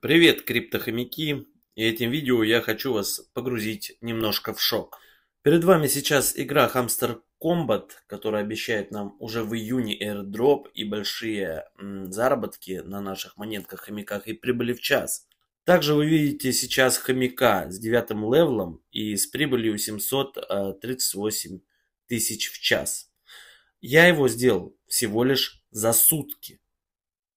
Привет, криптохомяки! И этим видео я хочу вас погрузить немножко в шок. Перед вами сейчас игра Hamster Combat, которая обещает нам уже в июне airdrop и большие м, заработки на наших монетках, хомяках и прибыли в час. Также вы видите сейчас хомяка с девятым левелом и с прибылью 738 тысяч в час. Я его сделал всего лишь за сутки.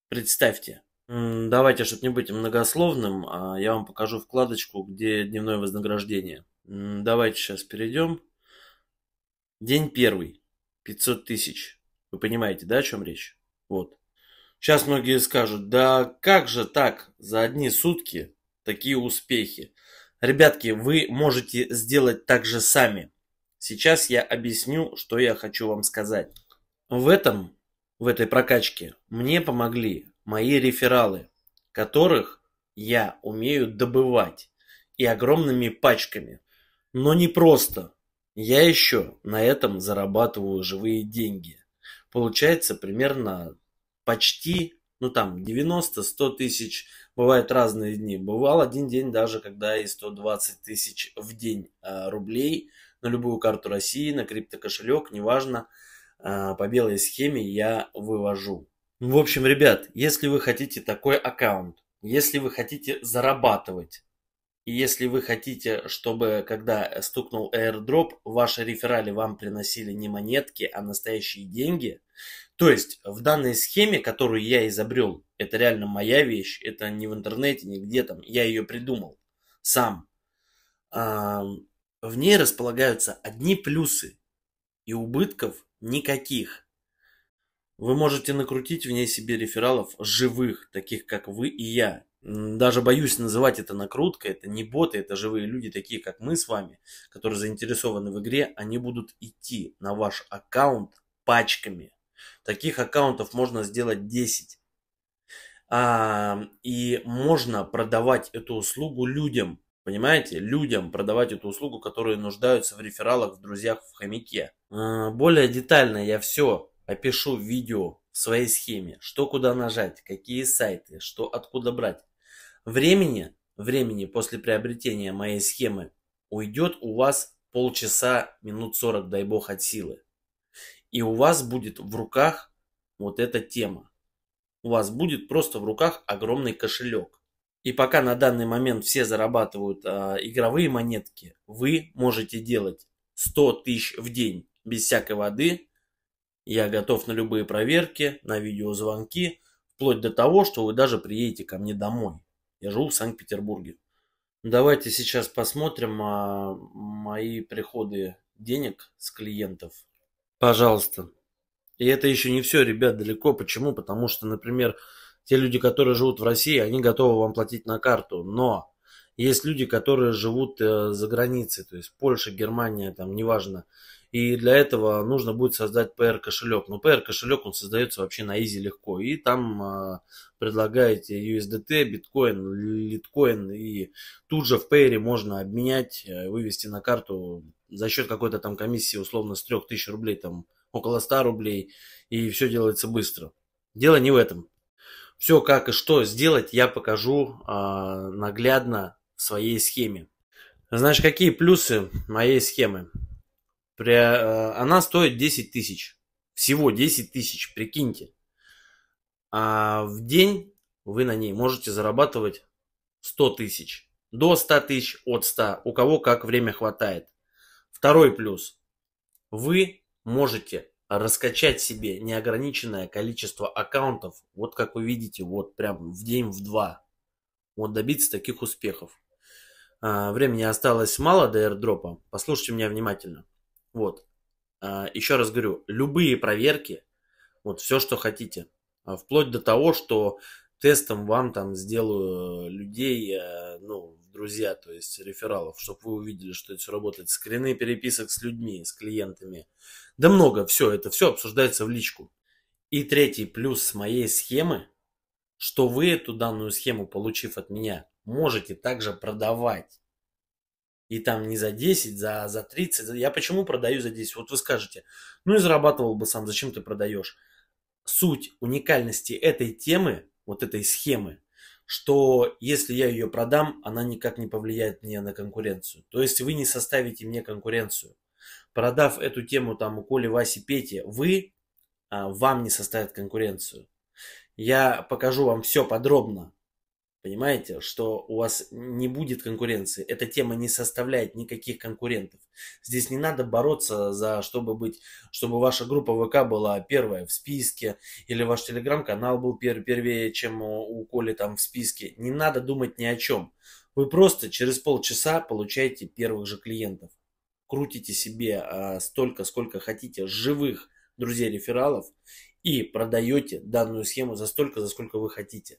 Представьте, Давайте, чтобы не быть многословным, а, я вам покажу вкладочку, где дневное вознаграждение. Давайте сейчас перейдем. День первый. 500 тысяч. Вы понимаете, да, о чем речь? Вот. Сейчас многие скажут, да как же так, за одни сутки такие успехи. Ребятки, вы можете сделать так же сами. Сейчас я объясню, что я хочу вам сказать. В этом, в этой прокачке мне помогли мои рефералы, которых я умею добывать и огромными пачками. Но не просто. Я еще на этом зарабатываю живые деньги. Получается примерно почти, ну там 90-100 тысяч. Бывают разные дни. Бывал один день даже, когда и 120 тысяч в день э, рублей на любую карту России, на криптокошелек, неважно, э, по белой схеме я вывожу. В общем, ребят, если вы хотите такой аккаунт, если вы хотите зарабатывать, и если вы хотите, чтобы когда стукнул airdrop, ваши реферали вам приносили не монетки, а настоящие деньги, то есть в данной схеме, которую я изобрел, это реально моя вещь, это не в интернете, не где там, я ее придумал сам. В ней располагаются одни плюсы и убытков никаких. Вы можете накрутить в ней себе рефералов живых, таких как вы и я. Даже боюсь называть это накруткой, это не боты, это живые люди, такие как мы с вами, которые заинтересованы в игре, они будут идти на ваш аккаунт пачками. Таких аккаунтов можно сделать 10. А, и можно продавать эту услугу людям, понимаете, людям продавать эту услугу, которые нуждаются в рефералах, в друзьях, в хомяке. А, более детально я все опишу видео в своей схеме, что куда нажать, какие сайты, что откуда брать. Времени, времени после приобретения моей схемы уйдет у вас полчаса, минут 40, дай бог, от силы. И у вас будет в руках вот эта тема. У вас будет просто в руках огромный кошелек. И пока на данный момент все зарабатывают э, игровые монетки, вы можете делать 100 тысяч в день без всякой воды, я готов на любые проверки, на видеозвонки, вплоть до того, что вы даже приедете ко мне домой. Я живу в Санкт-Петербурге. Давайте сейчас посмотрим а, мои приходы денег с клиентов. Пожалуйста. И это еще не все, ребят, далеко. Почему? Потому что, например, те люди, которые живут в России, они готовы вам платить на карту. Но есть люди, которые живут э, за границей, то есть Польша, Германия, там, неважно. И для этого нужно будет создать PR кошелек. Но PR кошелек он создается вообще на изи легко. И там э, предлагаете USDT, биткоин, литкоин. И тут же в PR можно обменять, э, вывести на карту за счет какой-то там комиссии условно с 3000 рублей, там около 100 рублей. И все делается быстро. Дело не в этом. Все как и что сделать я покажу э, наглядно своей схеме. Значит, какие плюсы моей схемы? При, э, она стоит 10 тысяч. Всего 10 тысяч, прикиньте. А в день вы на ней можете зарабатывать 100 тысяч. До 100 тысяч, от 100. У кого как время хватает. Второй плюс. Вы можете раскачать себе неограниченное количество аккаунтов, вот как вы видите, вот прям в день в два. Вот добиться таких успехов. А, времени осталось мало до airdropа. Послушайте меня внимательно. Вот. А, еще раз говорю, любые проверки, вот все, что хотите. А, вплоть до того, что тестом вам там сделаю людей, э, ну, друзья, то есть рефералов, чтобы вы увидели, что это все работает. Скрины переписок с людьми, с клиентами. Да много, все, это все обсуждается в личку. И третий плюс моей схемы, что вы эту данную схему, получив от меня, можете также продавать и там не за 10, за, за 30. Я почему продаю за 10? Вот вы скажете, ну и зарабатывал бы сам, зачем ты продаешь? Суть уникальности этой темы, вот этой схемы, что если я ее продам, она никак не повлияет мне на конкуренцию. То есть вы не составите мне конкуренцию. Продав эту тему там у Коли, Васи, Пети, вы, а, вам не составят конкуренцию. Я покажу вам все подробно, Понимаете, что у вас не будет конкуренции. Эта тема не составляет никаких конкурентов. Здесь не надо бороться за, чтобы быть, чтобы ваша группа ВК была первая в списке, или ваш телеграм-канал был пер, первее, чем у, у Коли там в списке. Не надо думать ни о чем. Вы просто через полчаса получаете первых же клиентов. Крутите себе а, столько, сколько хотите, живых друзей-рефералов и продаете данную схему за столько, за сколько вы хотите.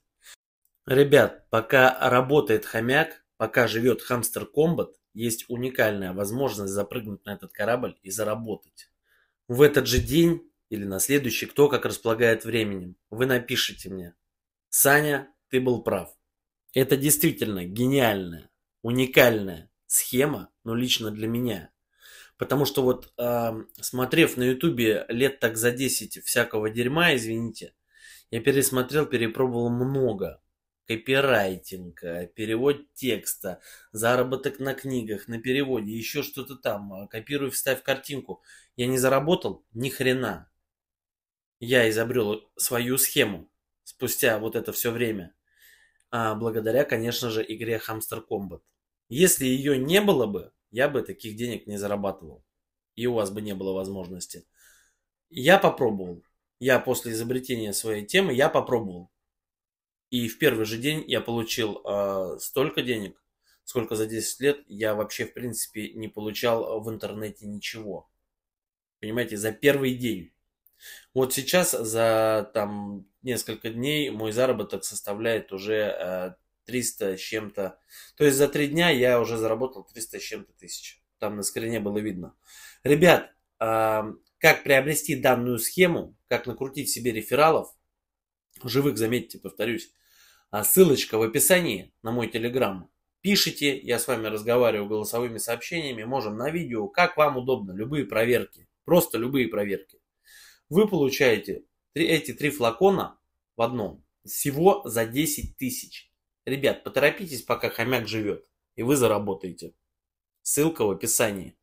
Ребят, пока работает хомяк, пока живет хамстер комбат, есть уникальная возможность запрыгнуть на этот корабль и заработать. В этот же день или на следующий, кто как располагает временем, вы напишите мне. Саня, ты был прав. Это действительно гениальная, уникальная схема, но лично для меня. Потому что вот, э, смотрев на ютубе лет так за 10 всякого дерьма, извините, я пересмотрел, перепробовал много копирайтинг, перевод текста, заработок на книгах, на переводе, еще что-то там, э, копируй, вставь картинку. Я не заработал ни хрена. Я изобрел свою схему спустя вот это все время. А благодаря, конечно же, игре Hamster Combat. Если ее не было бы, я бы таких денег не зарабатывал. И у вас бы не было возможности. Я попробовал. Я после изобретения своей темы, я попробовал. И в первый же день я получил э, столько денег, сколько за 10 лет я вообще, в принципе, не получал в интернете ничего. Понимаете, за первый день. Вот сейчас за там несколько дней мой заработок составляет уже э, 300 с чем-то. То есть за три дня я уже заработал 300 с чем-то тысяч. Там на скрине было видно. Ребят, как приобрести данную схему, как накрутить себе рефералов, живых, заметьте, повторюсь, а ссылочка в описании на мой телеграм. Пишите, я с вами разговариваю голосовыми сообщениями, можем на видео, как вам удобно, любые проверки, просто любые проверки. Вы получаете эти три флакона в одном всего за 10 тысяч. Ребят, поторопитесь, пока хомяк живет, и вы заработаете. Ссылка в описании.